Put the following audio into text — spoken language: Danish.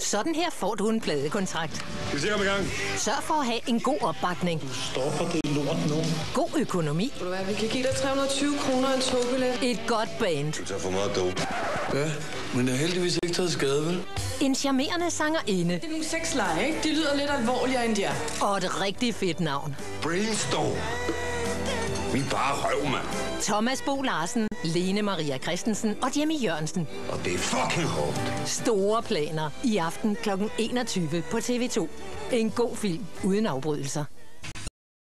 Sådan her får du en pladekontrakt. Skal vi se om i gang? Sørg for at have en god opbakning. Stopper det lort nu. God økonomi. Ved du hvad, vi kan give dig 320 kroner en togbillet. Et godt band. Du tager for meget dope. Ja, men jeg har heldigvis ikke taget skade, vel? En charmerende sangerinde. Det er nogle sexleje, ikke? De lyder lidt alvorligere, end de er. Og et rigtig fedt navn. Brainstorm. Vi bare røv, mand. Thomas Bo Larsen, Lene Maria Christensen og Jimmy Jørgensen. Og det er fucking hårdt. Store planer i aften kl. 21 på TV2. En god film uden afbrydelser.